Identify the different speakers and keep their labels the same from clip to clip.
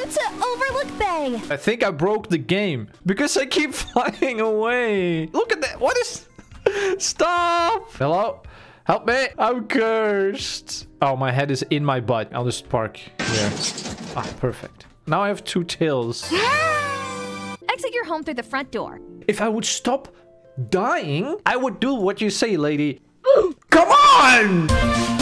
Speaker 1: To Overlook Bay.
Speaker 2: I think I broke the game because I keep flying away. Look at that. What is... Stop. Hello? Help me. I'm cursed. Oh, my head is in my butt. I'll just park here. Ah, perfect. Now I have two tails.
Speaker 1: Exit your home through the front door.
Speaker 2: If I would stop dying, I would do what you say, lady. Come on!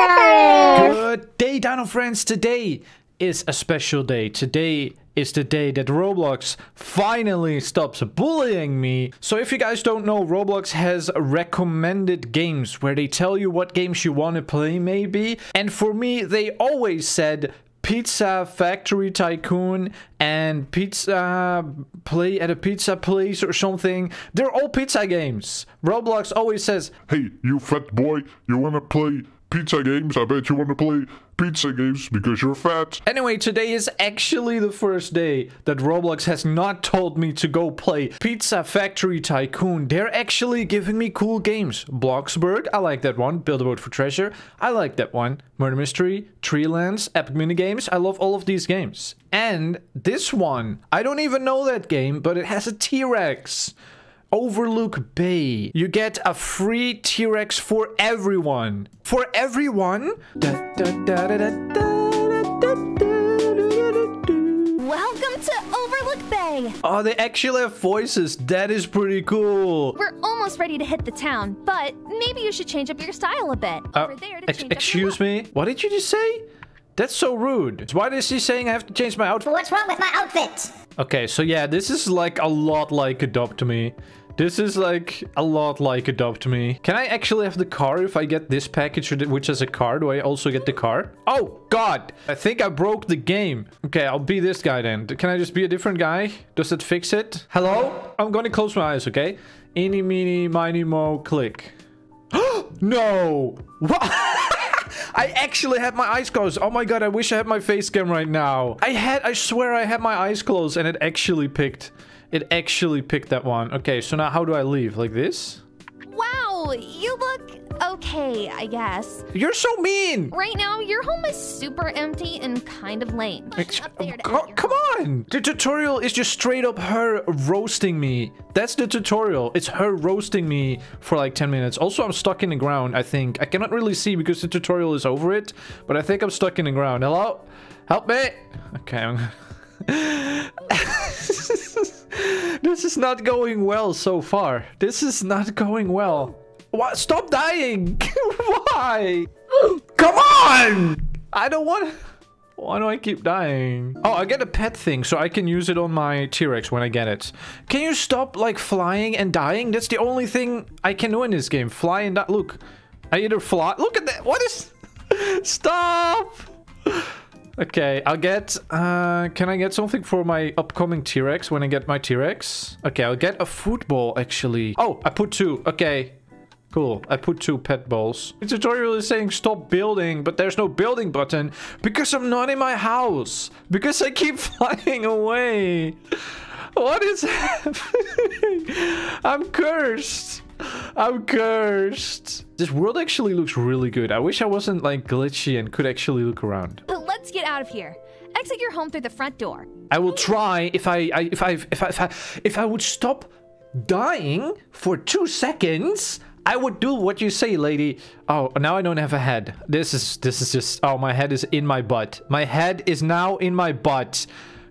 Speaker 2: Good day, Dino friends. Today is a special day. Today is the day that Roblox finally stops bullying me. So if you guys don't know, Roblox has recommended games where they tell you what games you want to play maybe. And for me, they always said Pizza Factory Tycoon and Pizza Play at a Pizza Place or something. They're all pizza games. Roblox always says,
Speaker 3: Hey, you fat boy, you wanna play pizza games? I bet you wanna play pizza games because you're fat.
Speaker 2: Anyway, today is actually the first day that Roblox has not told me to go play Pizza Factory Tycoon. They're actually giving me cool games. Bloxburg, I like that one. Build a boat for treasure, I like that one. Murder Mystery, Treelands, Epic Minigames, I love all of these games. And this one, I don't even know that game, but it has a T-Rex. Overlook Bay. You get a free T-Rex for everyone. For everyone?
Speaker 1: Welcome to Overlook Bay.
Speaker 2: Oh, they actually have voices. That is pretty cool.
Speaker 1: We're almost ready to hit the town, but maybe you should change up your style a bit.
Speaker 2: Uh,
Speaker 1: there to
Speaker 2: ex
Speaker 1: change
Speaker 2: excuse me? What did you just say? That's so rude. Why is he saying I have to change my outfit?
Speaker 4: What's wrong with my outfit?
Speaker 2: Okay, so yeah, this is like a lot like Adopt Me. This is like a lot like Adopt Me. Can I actually have the car if I get this package which has a car? Do I also get the car? Oh, God. I think I broke the game. Okay, I'll be this guy then. Can I just be a different guy? Does that fix it? Hello? I'm gonna close my eyes, okay? Eeny, meeny, miny, mo, click. no! What? I actually had my eyes closed. Oh my god, I wish I had my face cam right now. I had, I swear I had my eyes closed and it actually picked, it actually picked that one. Okay, so now how do I leave? Like this?
Speaker 1: Wow, you look okay, I guess.
Speaker 2: You're so mean!
Speaker 1: Right now, your home is super empty and kind of lame.
Speaker 2: Ex-
Speaker 1: Up there to
Speaker 2: Co-
Speaker 1: end your
Speaker 2: come on! The tutorial is just straight up her roasting me. That's the tutorial. It's her roasting me for like 10 minutes. Also, I'm stuck in the ground, I think. I cannot really see because the tutorial is over it, but I think I'm stuck in the ground. Hello? Help me! Okay, I'm... this is not going well so far. This is not going well. What? Stop dying! Why? Come on! I don't want... Why do I keep dying? Oh, I get a pet thing, so I can use it on my T-Rex when I get it. Can you stop, like, flying and dying? That's the only thing I can do in this game. Fly and die. Look. I either fly... Look at that. What is... Stop! Okay, I'll get... Uh, can I get something for my upcoming T-Rex when I get my T-Rex? Okay, I'll get a football, actually. Oh, I put two. Okay. Cool. I put two pet balls. The tutorial is saying stop building, but there's no building button because I'm not in my house. Because I keep flying away. What is happening? I'm cursed. I'm cursed. This world actually looks really good. I wish I wasn't like glitchy and could actually look around.
Speaker 1: Let's get out of here. Exit your home through the front door.
Speaker 2: I will try if I, I if I if I if I if I would stop dying for two seconds. I would do what you say, lady. Oh, now I don't have a head. This is this is just oh my head is in my butt. My head is now in my butt.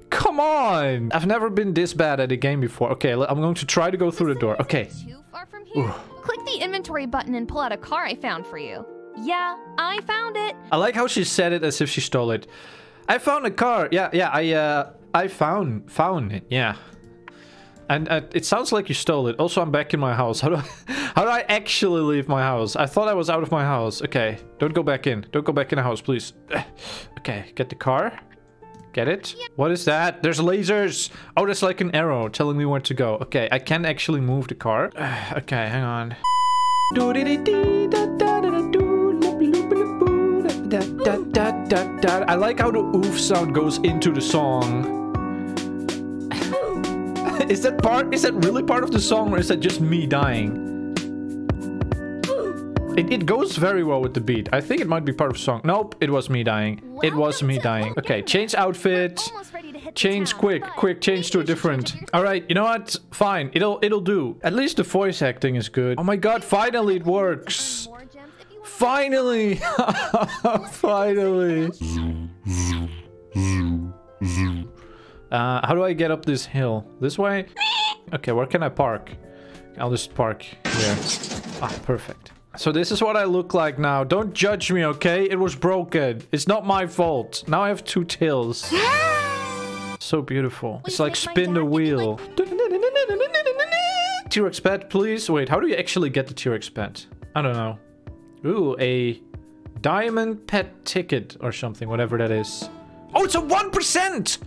Speaker 2: Come on. I've never been this bad at a game before. Okay, I'm going to try to go through the door. Okay.
Speaker 1: Too far from here? Click the inventory button and pull out a car I found for you. Yeah, I found it.
Speaker 2: I like how she said it as if she stole it. I found a car. Yeah, yeah, I uh I found found it. Yeah. And uh, it sounds like you stole it. Also, I'm back in my house. How do I, how do I actually leave my house? I thought I was out of my house. Okay, don't go back in. Don't go back in the house, please. Okay, get the car. Get it? What is that? There's lasers. Oh, there's like an arrow telling me where to go. Okay, I can actually move the car. Okay, hang on. I like how the oof sound goes into the song. is that part? Is that really part of the song, or is that just me dying? It, it goes very well with the beat. I think it might be part of the song. Nope, it was me dying. It was me dying. Okay, change outfit.
Speaker 1: Almost ready to hit the
Speaker 2: Change
Speaker 1: town,
Speaker 2: quick, quick, change to a
Speaker 1: maybe you should
Speaker 2: different. All right, you know what? Fine, it'll it'll do. At least the voice acting is good. Oh my god, finally it works. Finally, finally. Uh, how do I get up this hill? This way? Okay, where can I park? I'll just park here. Ah, perfect. So this is what I look like now. Don't judge me, okay? It was broken. It's not my fault. Now I have two tails. So beautiful. It's like spin the
Speaker 1: dad give me,
Speaker 2: wheel. T-Rex pet, please. Wait, how do you actually get the T-Rex pet? I don't know. Ooh, a diamond pet ticket or something, whatever that is. Oh, it's a 1%!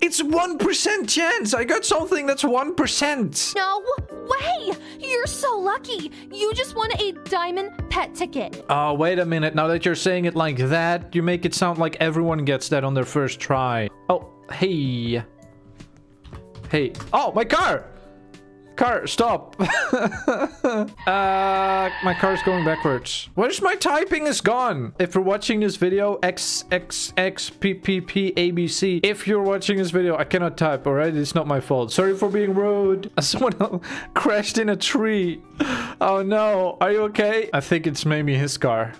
Speaker 2: It's 1% chance! I got something that's 1%!
Speaker 1: No way! You're so lucky. You just won a diamond pet ticket.
Speaker 2: Oh, wait a minute. Now that you're saying it like that, you make it sound like everyone gets that on their first try. Oh, hey. Hey. Oh, my car! Car, stop. uh, my car's going backwards. Where's my typing is gone? If you're watching this video, XXXPPPABC. If you're watching this video, I cannot type, alright? It's not my fault. Sorry for being rude. Someone crashed in a tree. Oh no. Are you okay? I think it's maybe his car.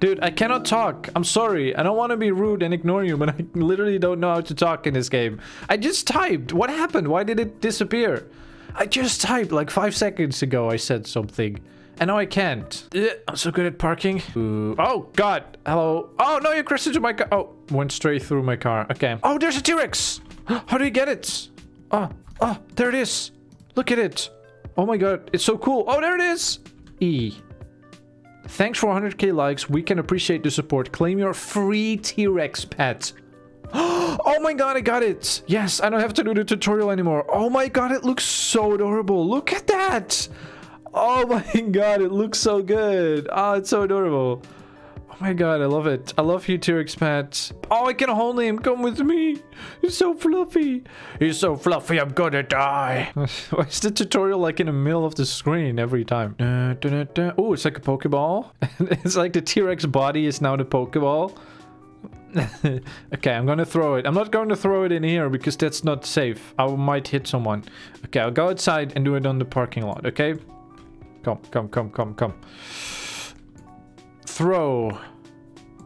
Speaker 2: Dude, I cannot talk. I'm sorry. I don't want to be rude and ignore you, but I literally don't know how to talk in this game. I just typed. What happened? Why did it disappear? I just typed like five seconds ago. I said something. And now I can't. I'm so good at parking. Ooh. Oh, God. Hello. Oh, no, you crashed into my car. Oh, went straight through my car. Okay. Oh, there's a T-Rex. How do you get it? Oh, oh, there it is. Look at it. Oh my God. It's so cool. Oh, there it is. E. Thanks for 100k likes. We can appreciate the support. Claim your free T-Rex pet. Oh my god, I got it. Yes, I don't have to do the tutorial anymore. Oh my god, it looks so adorable. Look at that. Oh my god, it looks so good. Oh, it's so adorable. Oh my god, I love it. I love you, T-Rex pet. Oh, I can hold him. Come with me. He's so fluffy. He's so fluffy, I'm gonna die. Why is the tutorial like in the middle of the screen every time? Oh, it's like a Pokeball. it's like the T-Rex body is now the Pokeball. okay, I'm gonna throw it. I'm not going to throw it in here because that's not safe. I might hit someone. Okay, I'll go outside and do it on the parking lot, okay? Come, come, come, come, come. Throw.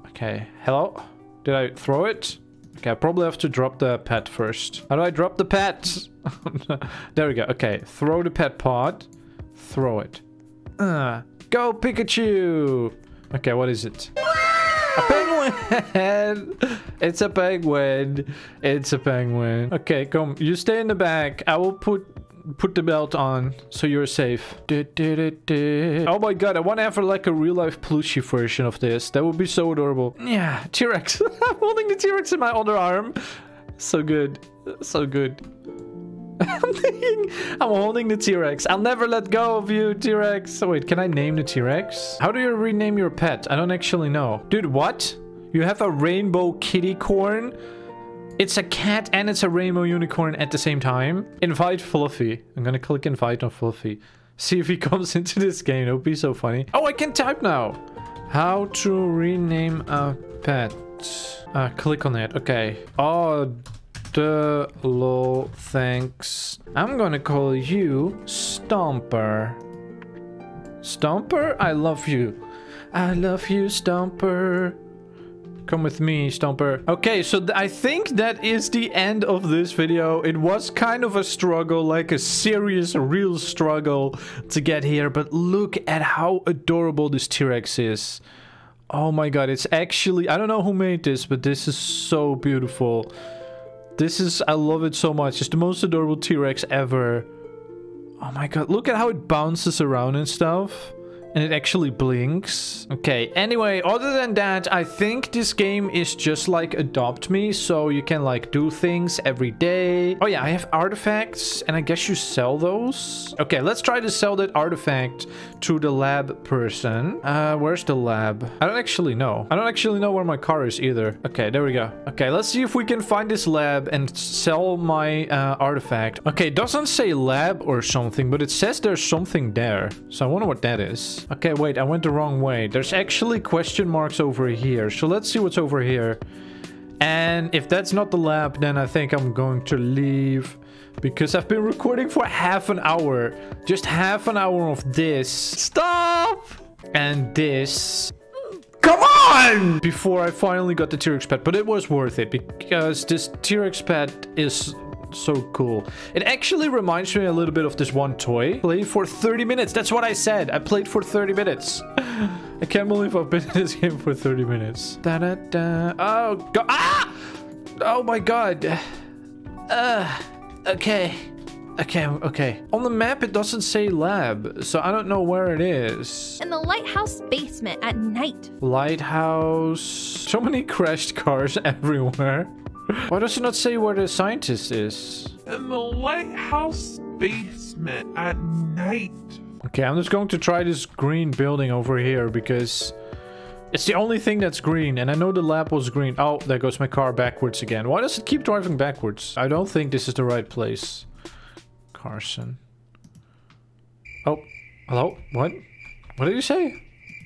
Speaker 2: Okay, hello? Did I throw it? Okay, I probably have to drop the pet first. How do I drop the pet? there we go. Okay, throw the pet pod. Throw it. Uh, go Pikachu! Okay, what is it? It's a penguin. It's a penguin. Okay, come. You stay in the back. I will put put the belt on so you're safe. Du- du- du- du. Oh my god, I want to have like a real life plushie version of this. That would be so adorable. Yeah, T-Rex. I'm holding the T-Rex in my other arm. So good. So good. I'm thinking I'm holding the T-Rex. I'll never let go of you, T-Rex. So wait, can I name the T-Rex? How do you rename your pet? I don't actually know. Dude, what? You have a rainbow kitty corn? It's a cat and it's a rainbow unicorn at the same time. Invite Fluffy. I'm gonna click invite on Fluffy. See if he comes into this game. It would be so funny. Oh, I can type now. How to rename a pet. Uh, click on it. Okay. Oh, the low thanks. I'm gonna call you Stomper. Stomper, I love you. I love you, Stomper. Come with me, Stomper. Okay, so th- I think that is the end of this video. It was kind of a struggle, like a serious, real struggle to get here. But look at how adorable this T-Rex is. Oh my god, it's actually... I don't know who made this, but this is so beautiful. This is... I love it so much. It's the most adorable T-Rex ever. Oh my god, look at how it bounces around and stuff. And it actually blinks. Okay, anyway, other than that, I think this game is just like Adopt Me. So you can like do things every day. Oh yeah, I have artifacts and I guess you sell those. Okay, let's try to sell that artifact to the lab person. Uh, where's the lab? I don't actually know. I don't actually know where my car is either. Okay, there we go. Okay, let's see if we can find this lab and sell my uh, artifact. Okay, it doesn't say lab or something, but it says there's something there. So I wonder what that is. Okay, wait, I went the wrong way. There's actually question marks over here. So let's see what's over here. And if that's not the lab, then I think I'm going to leave. Because I've been recording for half an hour. Just half an hour of this. Stop! And this. Come on! Before I finally got the T-Rex pet. But it was worth it. Because this T-Rex pet is so cool. It actually reminds me a little bit of this one toy. Played for 30 minutes. That's what I said. I played for 30 minutes. I can't believe I've been in this game for 30 minutes. Da da da. Oh god. Ah! Oh my god. Uh. Okay. Okay, okay. On the map, it doesn't say lab, so I don't know where it is.
Speaker 1: In the lighthouse basement at night.
Speaker 2: Lighthouse. So many crashed cars everywhere. Why does it not say where the scientist is?
Speaker 4: In the lighthouse basement at night.
Speaker 2: Okay, I'm just going to try this green building over here because it's the only thing that's green. And I know the lab was green. Oh, there goes my car backwards again. Why does it keep driving backwards? I don't think this is the right place. Carson. Oh, hello? What? What did you say?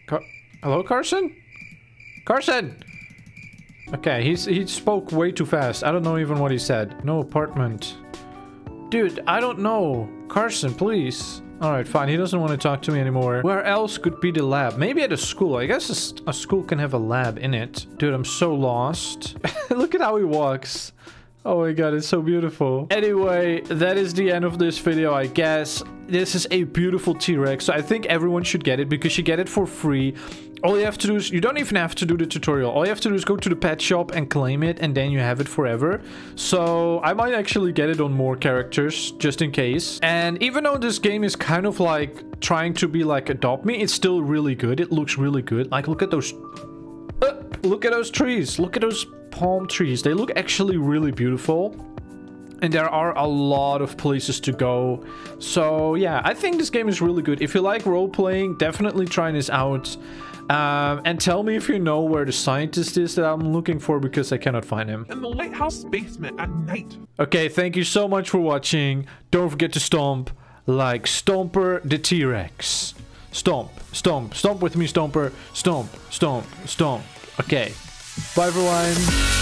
Speaker 2: Car hello, Carson? Carson! Okay, he's, he spoke way too fast. I don't know even what he said. No apartment. Dude, I don't know. Carson, please. Alright, fine. He doesn't want to talk to me anymore. Where else could be the lab? Maybe at a school. I guess a, a school can have a lab in it. Dude, I'm so lost. Look at how he walks. Oh my god, it's so beautiful. Anyway, that is the end of this video, I guess. This is a beautiful T-Rex, so I think everyone should get it because you get it for free. All you have to do is, you don't even have to do the tutorial. All you have to do is go to the pet shop and claim it and then you have it forever. So I might actually get it on more characters just in case. And even though this game is kind of like trying to be like adopt me, it's still really good. It looks really good. Like look at those, uh, look at those trees. Look at those palm trees. They look actually really beautiful. And there are a lot of places to go. So yeah, I think this game is really good. If you like role-playing, definitely try this out. Um, and tell me if you know where the scientist is that I'm looking for because I cannot find him.
Speaker 4: In the lighthouse basement at night.
Speaker 2: Okay, thank you so much for watching. Don't forget to stomp like Stomper the T-Rex. Stomp, stomp, stomp with me, Stomper. Stomp, stomp, stomp. Okay. Bye, everyone.